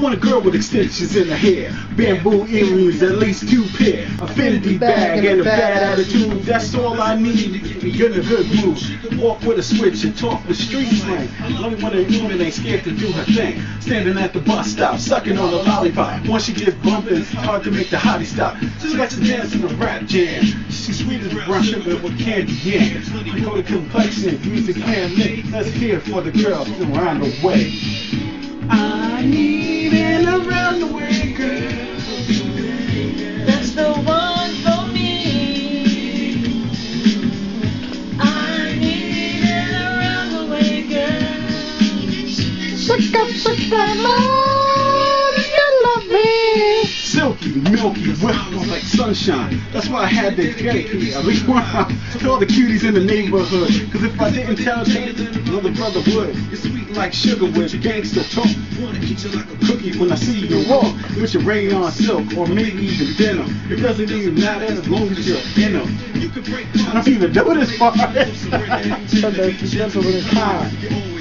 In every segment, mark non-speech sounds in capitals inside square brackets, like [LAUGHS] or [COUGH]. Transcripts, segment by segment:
want a girl with extensions in her hair, bamboo earrings, at least two pair, a Fendi bag, and a bad attitude. That's all I need to get in a good mood. Walk with a switch and talk with street slang. Only when a woman ain't scared to do her thing. Standing at the bus stop, sucking on a lollipop. Once she gets bumping, it's hard to make the hottie stop. She got to dance in a rap jam. She's sweet as brown sugar with candy yams. We go to complexion, music can make. Let's hear for the girls around the way. I need Sucker, sucker, Lord, you love me. Silky, milky, well like sunshine. That's why I had to dedicate at least [LAUGHS] one to all the cuties in the neighborhood. Cause if I didn't tell Tate, another brother would. You're sweet like sugar with gangster talk. Wanna eat you like a cookie when I see you walk. With your rayon silk or maybe even denim. It doesn't even matter as long as you're in them. You can break I don't even know this part.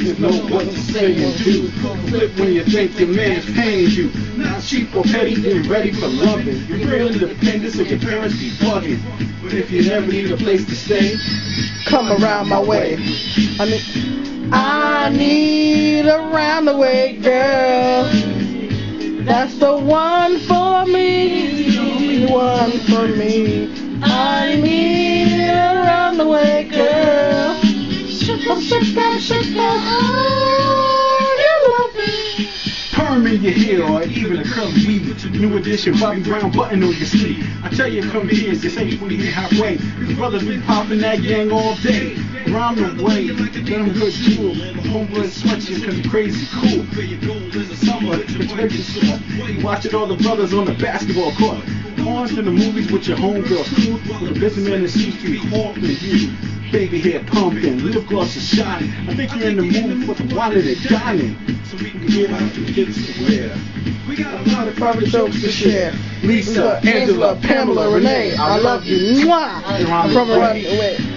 You know what to say and do. Flip when you think your man's paying you. Not cheap or petty, you're ready for loving. You're real independent, so your parents be bugging. But if you never need a place to stay, Come around my way. I need, I need around the way, girl. That's the one for me. One for me. I need around the way, girl. You love me. perm in your hair or even a curly weave. New edition, Bobby Brown button on your sleeve. I tell you, come here, you hit halfway. The brothers be popping that gang all day. Around the way, them good cool. Homeboy sweat you cause you crazy cool. Summer, protect yourself. Watching all the brothers on the basketball court. On to the movies with your homegirl. Cool with the businessman in the street hawking you. Baby hair pumping, lip gloss is shining. I think you're in the mood for the wallet and dining. So we can give out the kids to wear. We got a lot of private jokes to share. Lisa, Angela, Pamela, Renee, I love you. Mwah. From around the way.